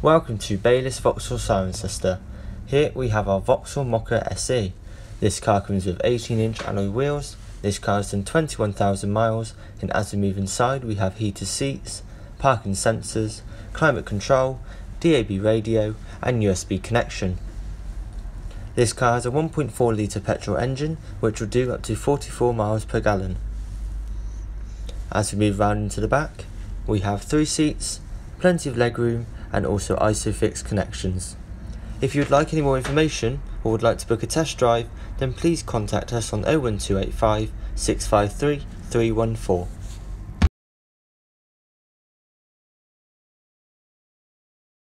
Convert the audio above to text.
Welcome to Baylis Vauxhall Cirencester. Here we have our Vauxhall Mokka SE. This car comes with 18 inch alloy wheels. This car has done 21,000 miles and as we move inside we have heated seats, parking sensors, climate control, DAB radio and USB connection. This car has a 1.4 litre petrol engine which will do up to 44 miles per gallon. As we move round into the back, we have three seats, plenty of legroom and also ISOFIX connections. If you would like any more information or would like to book a test drive, then please contact us on 01285 653 314.